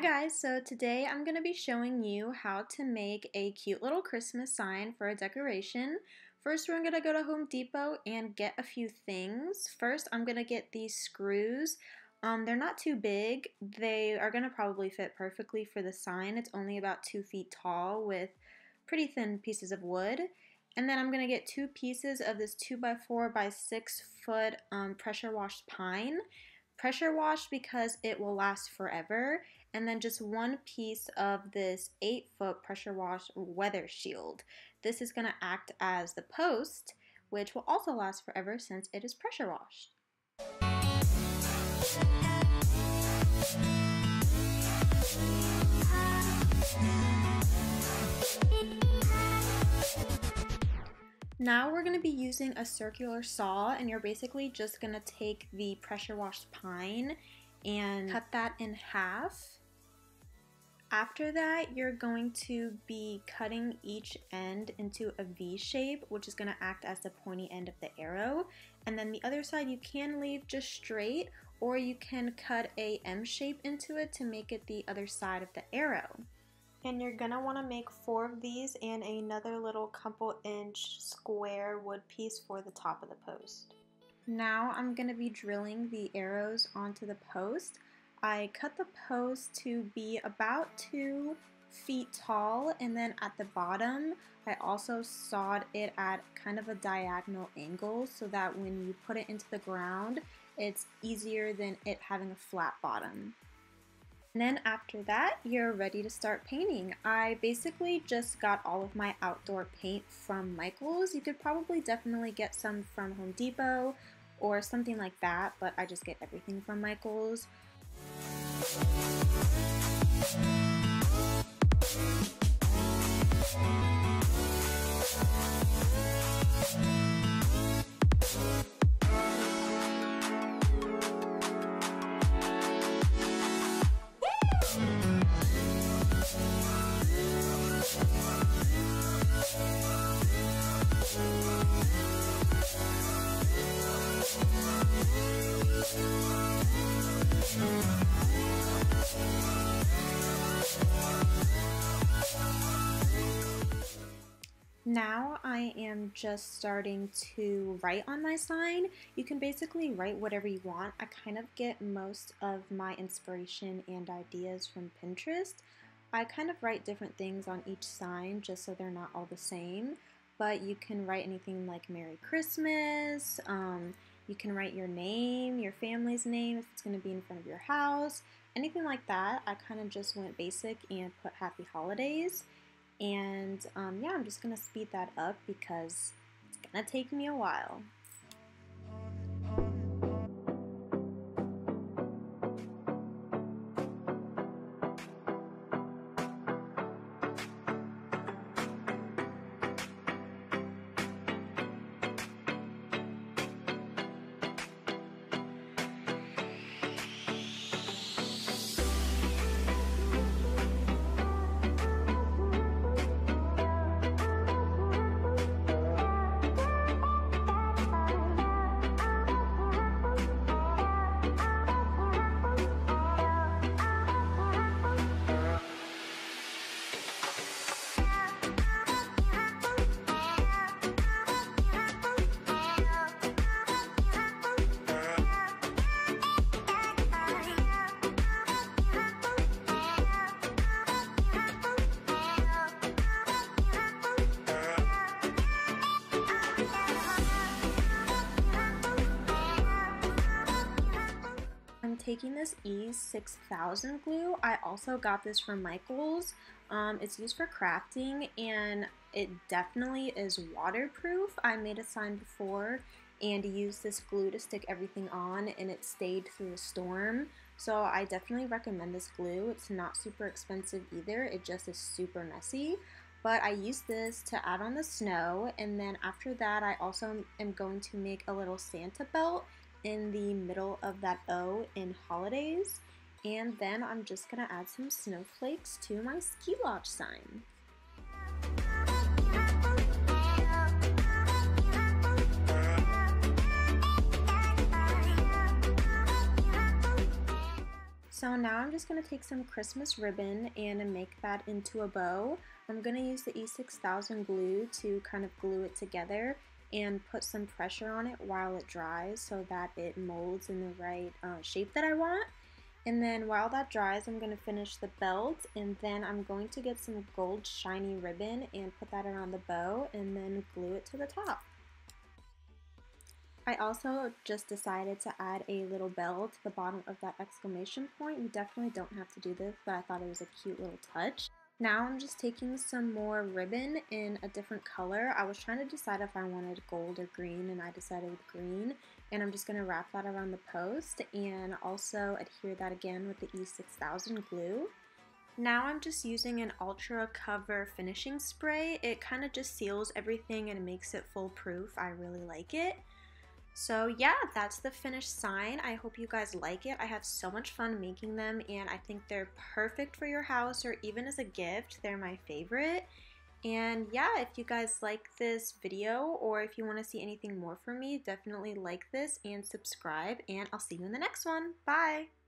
guys, so today I'm going to be showing you how to make a cute little Christmas sign for a decoration. First we're going to go to Home Depot and get a few things. First I'm going to get these screws. Um, they're not too big. They are going to probably fit perfectly for the sign. It's only about two feet tall with pretty thin pieces of wood. And then I'm going to get two pieces of this 2x4 by 6 foot um, pressure washed pine. Pressure washed because it will last forever and then just one piece of this 8 foot pressure wash weather shield. This is going to act as the post, which will also last forever since it is pressure washed. Now we're going to be using a circular saw and you're basically just going to take the pressure washed pine and cut that in half after that, you're going to be cutting each end into a V shape, which is going to act as the pointy end of the arrow. And then the other side you can leave just straight, or you can cut a M shape into it to make it the other side of the arrow. And you're going to want to make four of these and another little couple inch square wood piece for the top of the post. Now I'm going to be drilling the arrows onto the post. I cut the post to be about two feet tall and then at the bottom I also sawed it at kind of a diagonal angle so that when you put it into the ground it's easier than it having a flat bottom. And then after that, you're ready to start painting. I basically just got all of my outdoor paint from Michaels. You could probably definitely get some from Home Depot or something like that, but I just get everything from Michaels. Now I am just starting to write on my sign. You can basically write whatever you want. I kind of get most of my inspiration and ideas from Pinterest. I kind of write different things on each sign just so they're not all the same. But you can write anything like Merry Christmas, um, you can write your name, your family's name, if it's going to be in front of your house, anything like that. I kind of just went basic and put Happy Holidays. And um, yeah, I'm just going to speed that up because it's going to take me a while. Taking this E6000 glue. I also got this from Michaels. Um, it's used for crafting and it definitely is waterproof. I made a sign before and used this glue to stick everything on and it stayed through a storm. So I definitely recommend this glue. It's not super expensive either. It just is super messy. But I used this to add on the snow and then after that I also am going to make a little Santa belt in the middle of that O in holidays. And then I'm just to add some snowflakes to my ski lodge sign. So So now I'm just going to take some Christmas ribbon and make that into a bow. I'm going to use the E6000 glue to kind of glue it together and put some pressure on it while it dries so that it molds in the right uh, shape that I want. And then while that dries, I'm going to finish the belt and then I'm going to get some gold shiny ribbon and put that around the bow and then glue it to the top. I also just decided to add a little bell to the bottom of that exclamation point. You definitely don't have to do this, but I thought it was a cute little touch. Now I'm just taking some more ribbon in a different color. I was trying to decide if I wanted gold or green and I decided green. And I'm just going to wrap that around the post and also adhere that again with the E6000 glue. Now I'm just using an Ultra Cover finishing spray. It kind of just seals everything and makes it foolproof. I really like it. So yeah, that's the finished sign. I hope you guys like it. I have so much fun making them and I think they're perfect for your house or even as a gift. They're my favorite. And yeah, if you guys like this video or if you want to see anything more from me, definitely like this and subscribe and I'll see you in the next one. Bye!